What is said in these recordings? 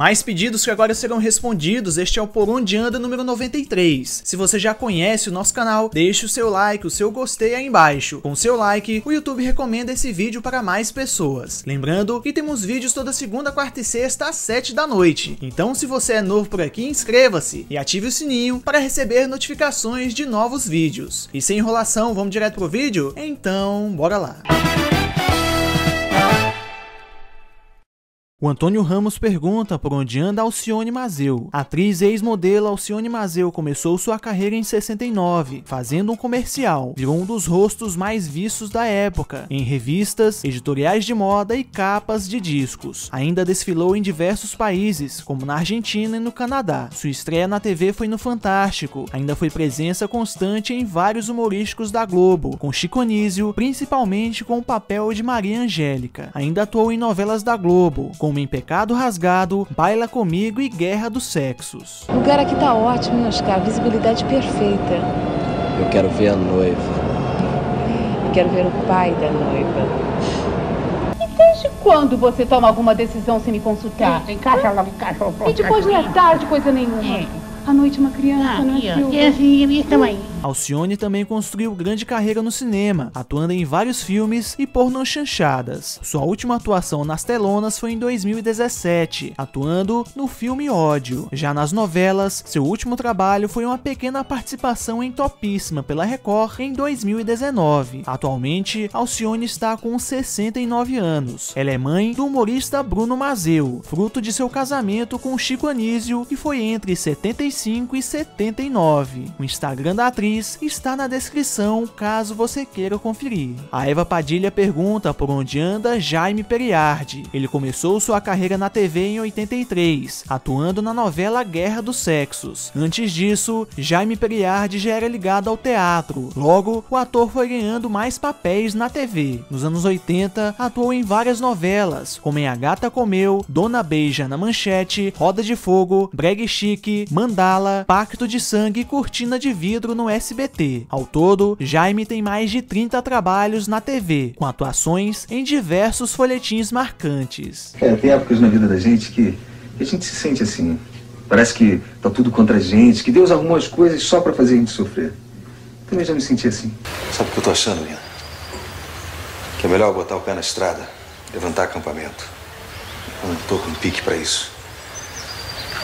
Mais pedidos que agora serão respondidos, este é o Por Onde Anda número 93. Se você já conhece o nosso canal, deixe o seu like, o seu gostei aí embaixo. Com seu like, o YouTube recomenda esse vídeo para mais pessoas. Lembrando que temos vídeos toda segunda, quarta e sexta às 7 da noite. Então se você é novo por aqui, inscreva-se e ative o sininho para receber notificações de novos vídeos. E sem enrolação, vamos direto pro vídeo? Então, bora lá. O Antônio Ramos pergunta por onde anda Alcione Mazeu. Atriz e ex-modelo Alcione Mazeu começou sua carreira em 69, fazendo um comercial. Virou um dos rostos mais vistos da época, em revistas, editoriais de moda e capas de discos. Ainda desfilou em diversos países, como na Argentina e no Canadá. Sua estreia na TV foi no Fantástico. Ainda foi presença constante em vários humorísticos da Globo, com Chico Anísio, principalmente com o papel de Maria Angélica. Ainda atuou em novelas da Globo, com como em Pecado Rasgado, Baila Comigo e Guerra dos Sexos. O lugar aqui tá ótimo, Oscar, visibilidade perfeita. Eu quero ver a noiva. Eu quero ver o pai da noiva. E desde quando você toma alguma decisão sem me consultar? Encaixa logo, encaixa logo. E depois não é tarde, coisa nenhuma. É. À noite uma criança, não é, Silvia? E assim, e também. Alcione também construiu grande carreira no cinema, atuando em vários filmes e pornochanchadas. Sua última atuação nas telonas foi em 2017, atuando no filme Ódio. Já nas novelas, seu último trabalho foi uma pequena participação em Topíssima pela Record em 2019. Atualmente, Alcione está com 69 anos. Ela é mãe do humorista Bruno Mazeu, fruto de seu casamento com Chico Anísio, que foi entre 75 e 79. O Instagram da atriz está na descrição caso você queira conferir. A Eva Padilha pergunta por onde anda Jaime Periardi. Ele começou sua carreira na TV em 83, atuando na novela Guerra dos Sexos. Antes disso, Jaime Periardi já era ligado ao teatro. Logo, o ator foi ganhando mais papéis na TV. Nos anos 80, atuou em várias novelas, como em A Gata Comeu, Dona Beija na Manchete, Roda de Fogo, Breg Chique, Mandala, Pacto de Sangue e Cortina de Vidro no SBT. Ao todo, Jaime tem mais de 30 trabalhos na TV, com atuações em diversos folhetins marcantes. É, tem épocas na vida da gente que a gente se sente assim. Parece que tá tudo contra a gente, que Deus arrumou as coisas só para fazer a gente sofrer. Também já me senti assim. Sabe o que eu tô achando, Lina? Que é melhor botar o pé na estrada, levantar acampamento. Eu não tô com pique para isso.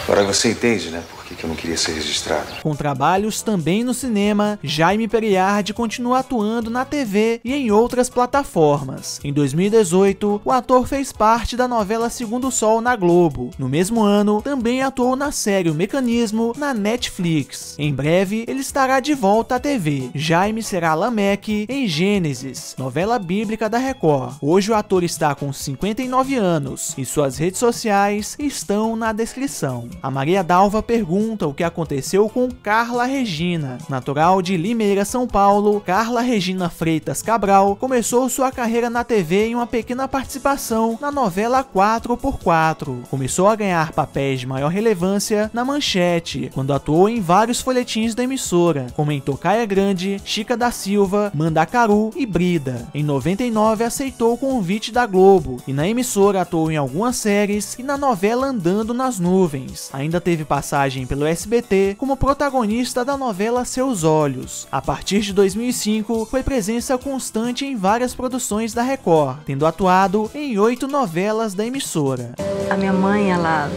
Agora você entende, né? Que, que eu não queria ser registrado. Com trabalhos também no cinema, Jaime Periardi continua atuando na TV e em outras plataformas. Em 2018, o ator fez parte da novela Segundo Sol na Globo. No mesmo ano, também atuou na série O Mecanismo na Netflix. Em breve, ele estará de volta à TV. Jaime será Lameque em Gênesis, novela bíblica da Record. Hoje o ator está com 59 anos e suas redes sociais estão na descrição. A Maria Dalva pergunta o que aconteceu com Carla Regina. Natural de Limeira, São Paulo, Carla Regina Freitas Cabral começou sua carreira na TV em uma pequena participação na novela 4x4. Começou a ganhar papéis de maior relevância na Manchete, quando atuou em vários folhetins da emissora, como em Tocaia Grande, Chica da Silva, Mandacaru e Brida. Em 99 aceitou o convite da Globo e na emissora atuou em algumas séries e na novela Andando nas Nuvens. Ainda teve passagem pelo SBT como protagonista da novela Seus Olhos. A partir de 2005, foi presença constante em várias produções da Record, tendo atuado em oito novelas da emissora. A minha mãe, ela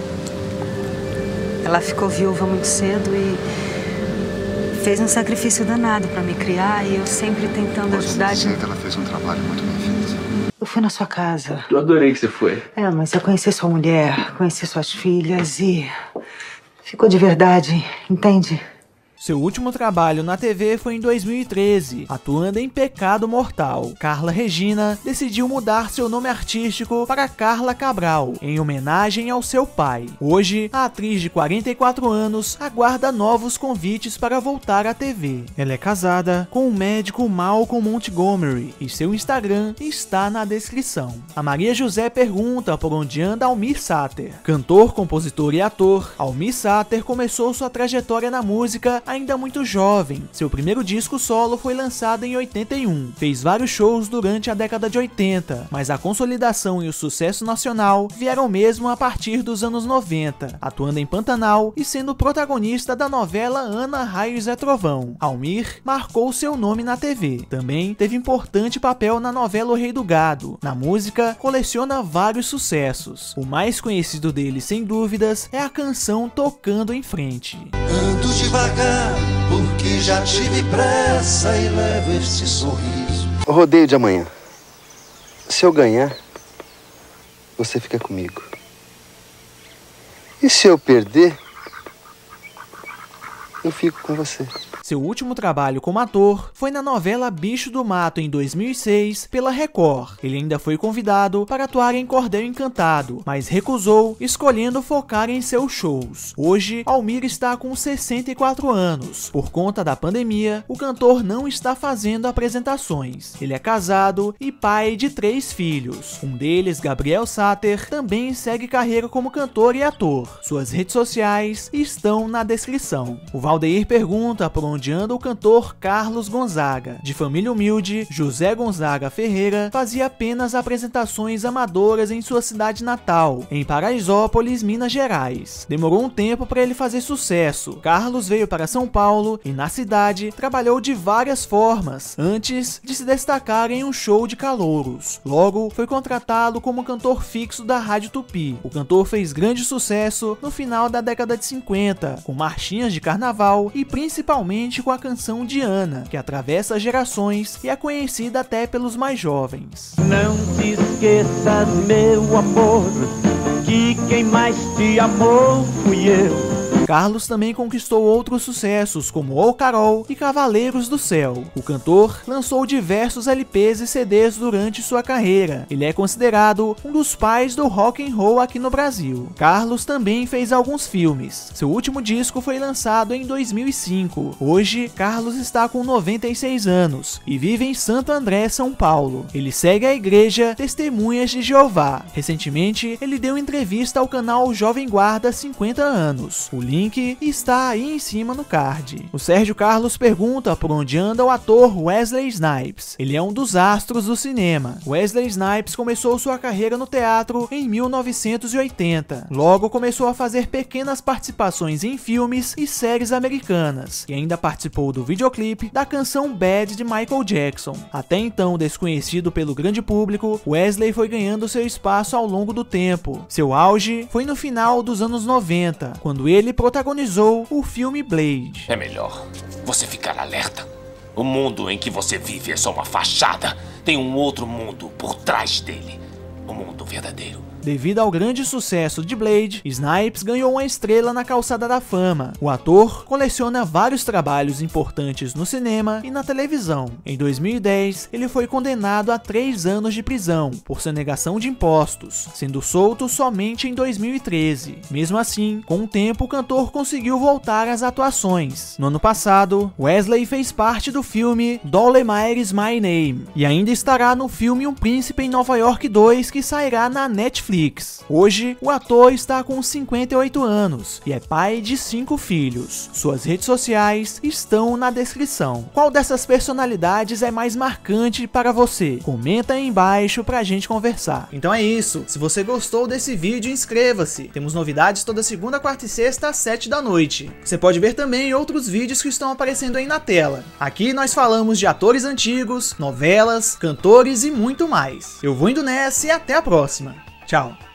ela ficou viúva muito cedo e fez um sacrifício danado para me criar e eu sempre tentando Posso ajudar. dizer que ela fez um trabalho muito bem feito. Eu fui na sua casa. Eu adorei que você foi. É, mas eu conheci sua mulher, conheci suas filhas e ficou de verdade, entende? Seu último trabalho na TV foi em 2013, atuando em Pecado Mortal. Carla Regina decidiu mudar seu nome artístico para Carla Cabral, em homenagem ao seu pai. Hoje, a atriz de 44 anos aguarda novos convites para voltar à TV. Ela é casada com o médico Malcolm Montgomery e seu Instagram está na descrição. A Maria José pergunta por onde anda Almir Sater. Cantor, compositor e ator, Almir Sater começou sua trajetória na música ainda muito jovem. Seu primeiro disco solo foi lançado em 81. Fez vários shows durante a década de 80, mas a consolidação e o sucesso nacional vieram mesmo a partir dos anos 90, atuando em Pantanal e sendo protagonista da novela Ana Raio Zé Trovão. Almir marcou seu nome na TV. Também teve importante papel na novela O Rei do Gado. Na música, coleciona vários sucessos. O mais conhecido dele, sem dúvidas, é a canção Tocando em Frente. Ando devagar, porque já tive pressa e levo este sorriso. Rodeio de amanhã. Se eu ganhar, você fica comigo. E se eu perder, eu fico com você. Seu último trabalho como ator foi na novela Bicho do Mato em 2006 pela Record. Ele ainda foi convidado para atuar em Cordel Encantado, mas recusou, escolhendo focar em seus shows. Hoje, Almir está com 64 anos. Por conta da pandemia, o cantor não está fazendo apresentações. Ele é casado e pai de três filhos. Um deles, Gabriel Sater, também segue carreira como cantor e ator. Suas redes sociais estão na descrição. O Valdeir pergunta por onde onde anda o cantor Carlos Gonzaga. De família humilde, José Gonzaga Ferreira fazia apenas apresentações amadoras em sua cidade natal, em Paraisópolis, Minas Gerais. Demorou um tempo para ele fazer sucesso. Carlos veio para São Paulo e na cidade trabalhou de várias formas, antes de se destacar em um show de calouros. Logo, foi contratado como cantor fixo da Rádio Tupi. O cantor fez grande sucesso no final da década de 50, com marchinhas de carnaval e principalmente com a canção Diana, que atravessa gerações e é conhecida até pelos mais jovens. Não te esqueças, meu amor, que quem mais te amou fui eu. Carlos também conquistou outros sucessos, como O Carol e Cavaleiros do Céu. O cantor lançou diversos LPs e CDs durante sua carreira. Ele é considerado um dos pais do rock and roll aqui no Brasil. Carlos também fez alguns filmes. Seu último disco foi lançado em 2005. Hoje, Carlos está com 96 anos e vive em Santo André, São Paulo. Ele segue a igreja Testemunhas de Jeová. Recentemente, ele deu entrevista ao canal Jovem Guarda 50 anos. O link link está aí em cima no card. O Sérgio Carlos pergunta por onde anda o ator Wesley Snipes. Ele é um dos astros do cinema. Wesley Snipes começou sua carreira no teatro em 1980. Logo começou a fazer pequenas participações em filmes e séries americanas, e ainda participou do videoclipe da canção Bad de Michael Jackson. Até então desconhecido pelo grande público, Wesley foi ganhando seu espaço ao longo do tempo. Seu auge foi no final dos anos 90, quando ele protagonizou o filme Blade. É melhor você ficar alerta. O mundo em que você vive é só uma fachada. Tem um outro mundo por trás dele. Verdadeiro. Devido ao grande sucesso de Blade, Snipes ganhou uma estrela na calçada da fama. O ator coleciona vários trabalhos importantes no cinema e na televisão. Em 2010, ele foi condenado a três anos de prisão por sonegação de impostos, sendo solto somente em 2013. Mesmo assim, com o tempo, o cantor conseguiu voltar às atuações. No ano passado, Wesley fez parte do filme Dolemaire's My Name e ainda estará no filme Um Príncipe em Nova York 2 que sairá na Netflix. Hoje, o ator está com 58 anos e é pai de cinco filhos. Suas redes sociais estão na descrição. Qual dessas personalidades é mais marcante para você? Comenta aí embaixo pra gente conversar. Então é isso. Se você gostou desse vídeo, inscreva-se. Temos novidades toda segunda, quarta e sexta às 7 da noite. Você pode ver também outros vídeos que estão aparecendo aí na tela. Aqui nós falamos de atores antigos, novelas, cantores e muito mais. Eu vou indo nessa e até a próxima. Tchau.